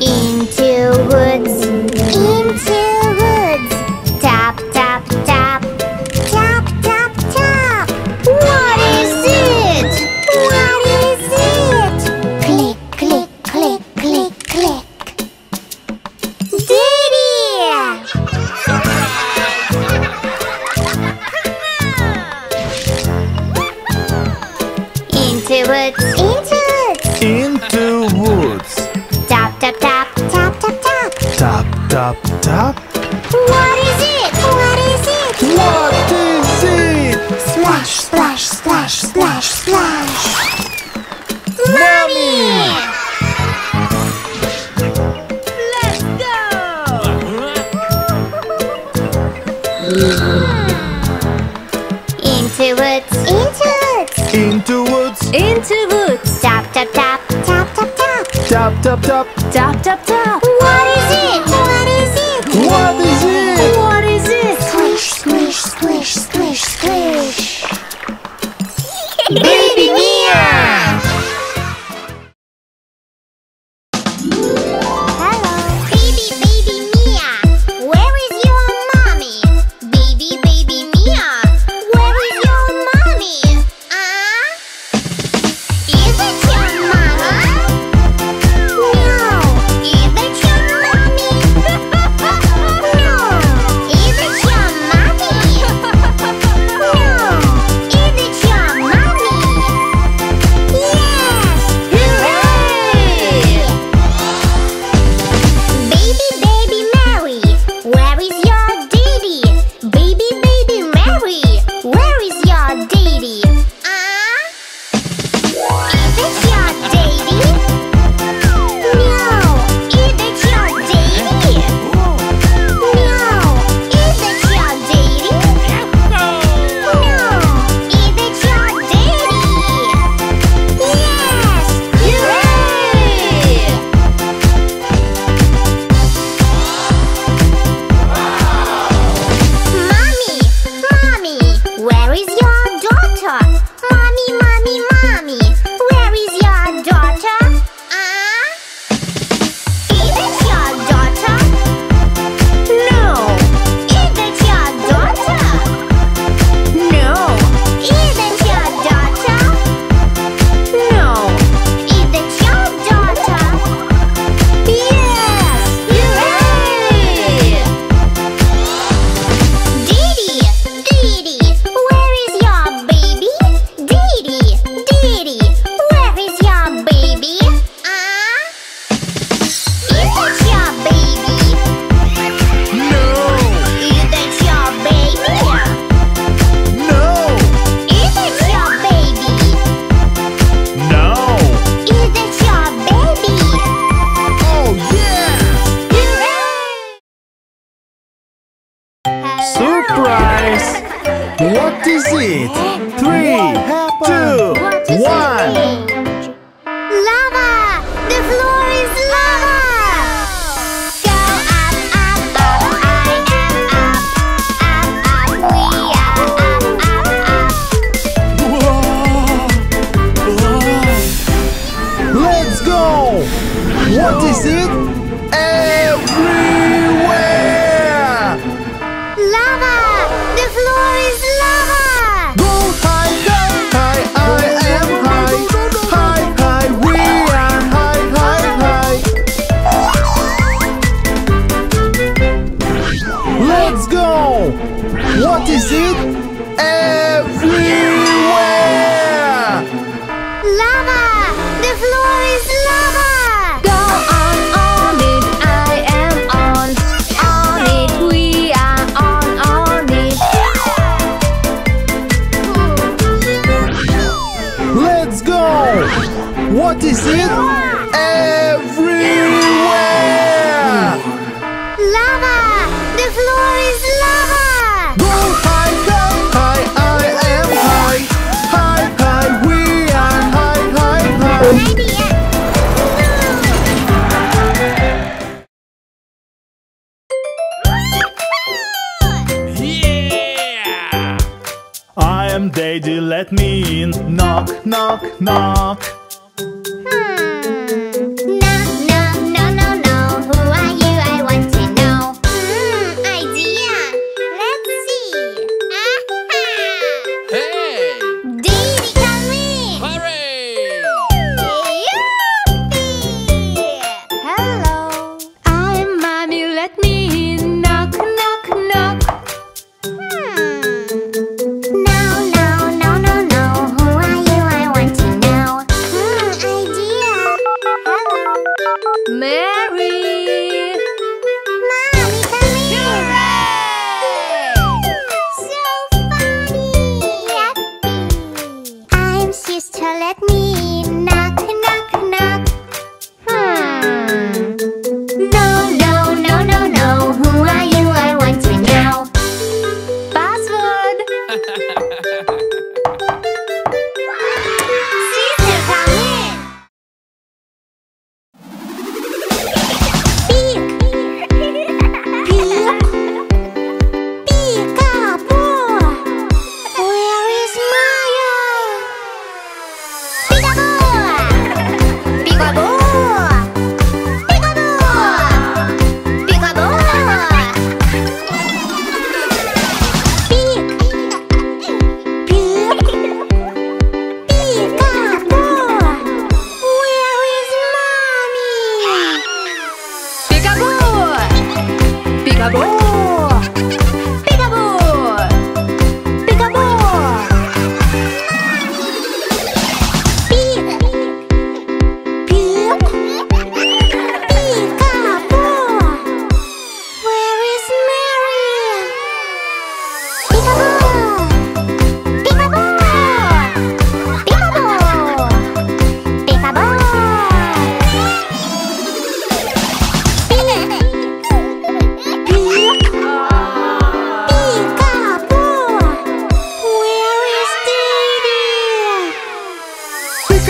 into woods. splash, splash, splash, splash, splash. Mommy! Into woods. Into woods. Into woods. Into woods. Tap tap tap. Tap tap tap. Tap tap tap. Tap tap tap. music everywhere! Lava! The floor is lava! Go high, go high, I am high. High, high, we are high, high, high. Let's go! What is it? Everywhere! What is it? Everywhere! Lava! The floor is lava! Go high, go high, I am high. High, high, we are high, high, high. daddy. let me in. Knock, knock, knock. let me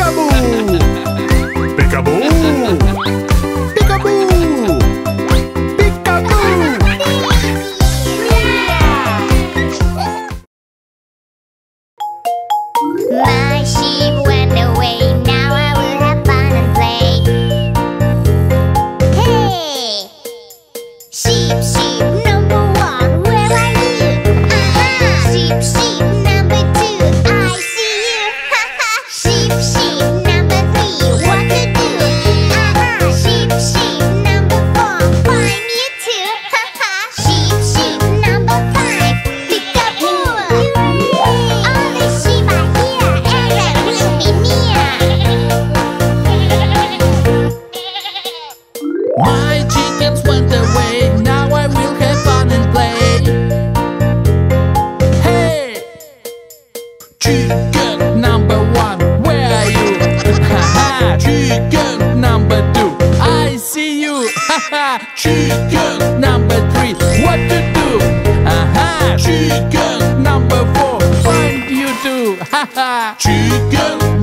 Acabou! Chicken number one, where are you? Haha, chicken number two, I see you. Haha, chicken number three, what to do? Haha, chicken number four, find you too. Haha, chicken